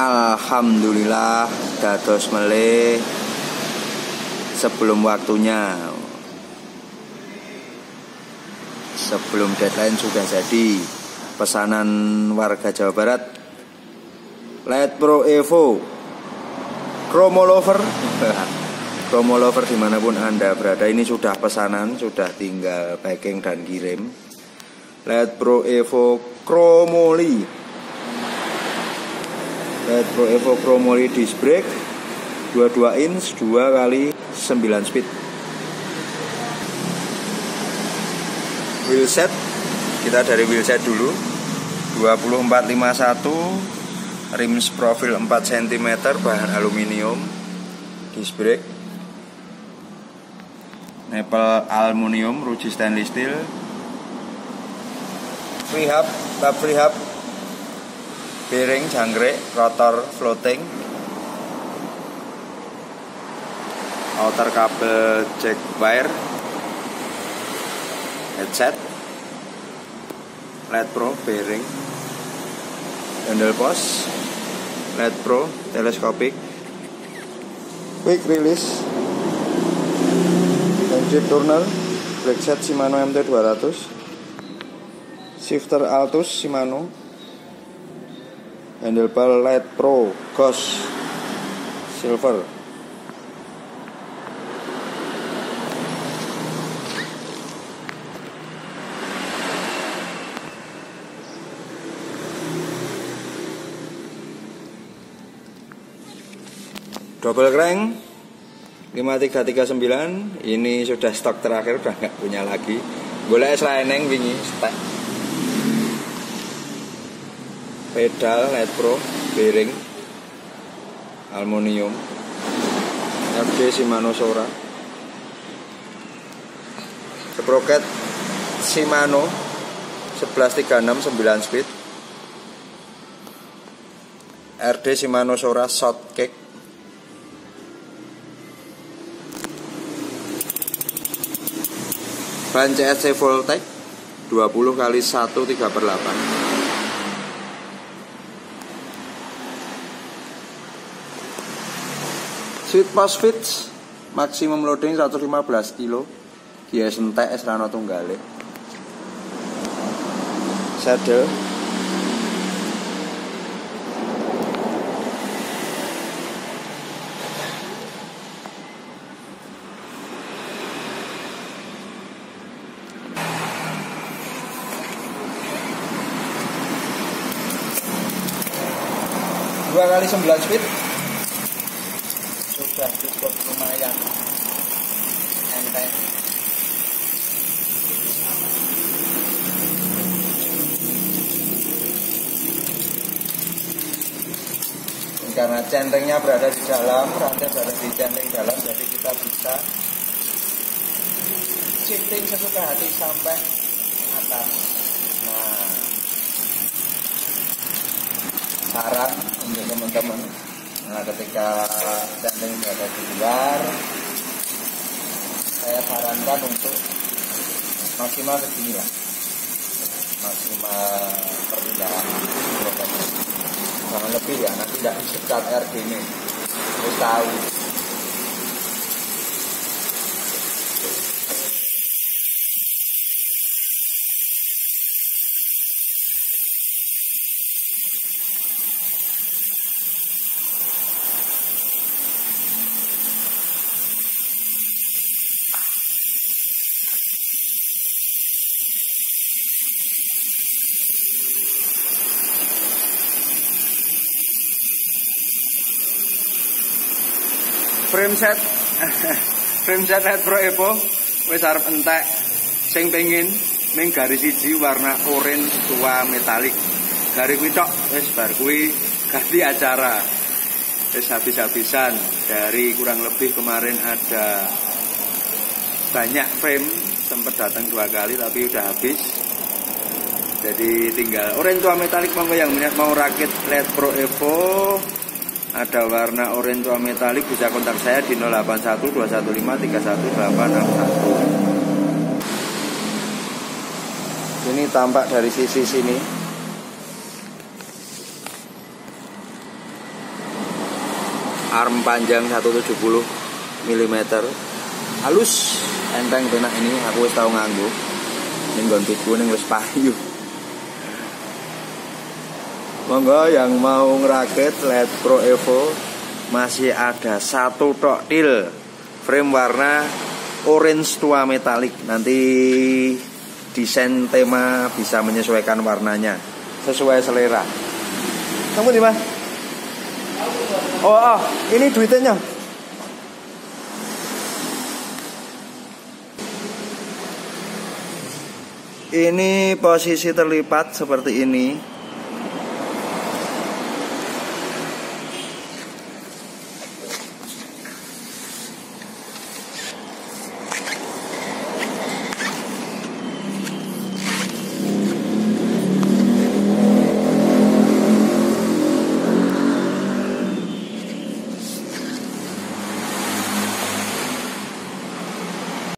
Alhamdulillah dados meleh sebelum waktunya. Sebelum deadline sudah jadi pesanan warga Jawa Barat. Light Pro Evo Chromo Lover. Chromo Lover di mana pun anda berada ini sudah pesanan sudah tinggal packing dan kirim. Light Pro Evo Chromoli Pro Evo Chromoli disc brake 22 inch 2 kali 9 speed. Wheelset kita dari wheelset dulu. 2451 rims profil 4 cm bahan aluminium disc brake. Nepel aluminium ruji stainless steel. Free hub bab free hub bearing jangkrik rotor floating. Outer kabel jack wire. Headset. LED Pro bearing. Handle post LED Pro teleskopik. Quick release. Engine tunnel. Brake set Shimano MT200 shifter Altus Shimano handlebar light pro ghost silver. Double crank 5339 ini sudah stok terakhir udah nggak punya lagi. Boleh selaineng wingi stek pedal Pro bearing aluminium FD Shimano Sora sprocket Shimano 1136 9 speed. RD Shimano Sora kick. Ban CSC Voltec 20 kali 1 3 per 8 Sweet Pass Fits maksimum loading 115 kilo. GS entek es rano tunggale. Saddle. Dua kali 9 speed sudah cukup lumayan enteng karena centengnya berada di dalam rantai berada di centeng dalam jadi kita bisa shifting sesuka hati sampai atas. Nah saran untuk teman-teman Nah ketika standing berada di luar Saya sarankan untuk maksimal segini lah. Maksimal perpindahan. Jangan lebih ya, nanti tidak disekat RD ini. Harus tahu frame set. Frame set Red Pro Evo wis arep entek. Sing pengin ning garis siji warna oranye tua metalik. Garis kuwi tok. Wis bar kuwi ganti acara. Wis habis-habisan. Dari kurang lebih kemarin ada banyak frame. Sempat datang dua kali tapi udah habis. Jadi tinggal oranye tua metalik. Monggo yang mau rakit LED Pro Evo ada warna orange tua metalik bisa kontak saya di 0812153181 ini tampak dari sisi sini. Arm panjang 170 mm halus. Enteng benak ini. Aku wis tau nganggo. Ning gontiku ning wis payu monggo yang mau ngerakit LED Pro Evo masih ada satu tok til. Frame warna orange tua metalik. Nanti desain tema bisa menyesuaikan warnanya. Sesuai selera. Kamu di Oh, oh, ini duitnya. Ini posisi terlipat seperti ini.